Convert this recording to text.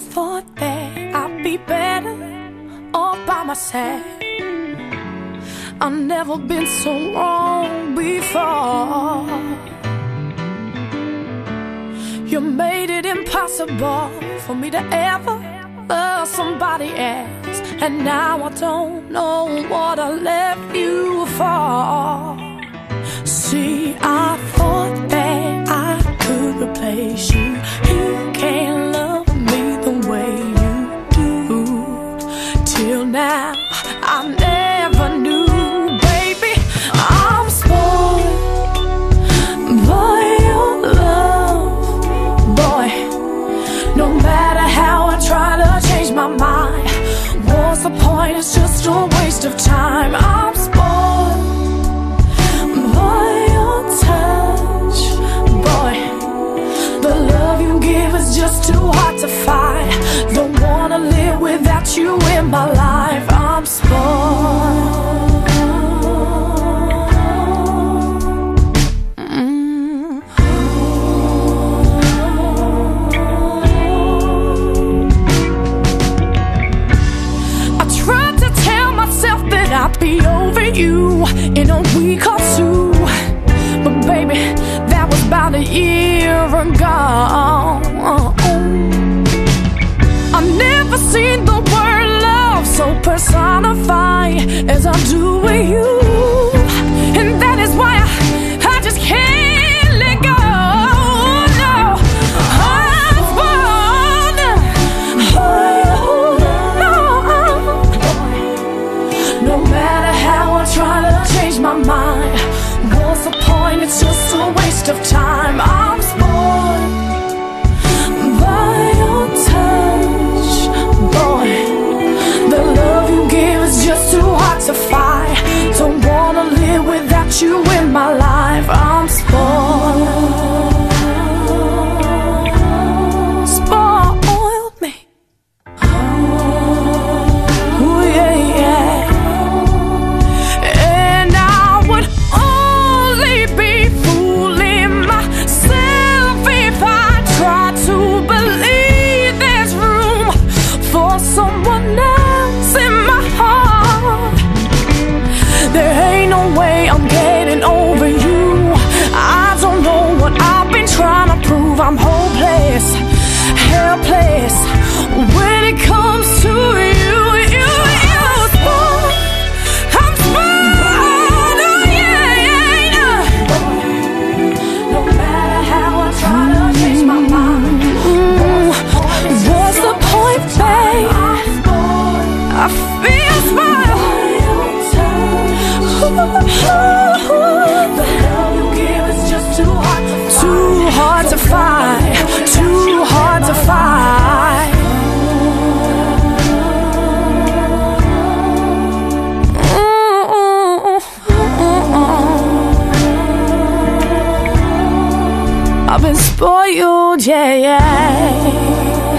thought that I'd be better all by myself. I've never been so wrong before. You made it impossible for me to ever love somebody else. And now I don't know what I left you for. See, I what's the point? It's just a waste of time. I'm spoiled by your touch, boy. The love you give is just too hard to find. Don't wanna live without you in my life. I'm spoiled. About a year ago. I've never seen the word love so personified as I do with you. I'm hopeless, helpless when it comes to you. You, you. I'm. Oh. No matter how I try to change my mind, what's the point, babe? I feel spoiled. Too hard to find. I've been spoiled, yeah, yeah.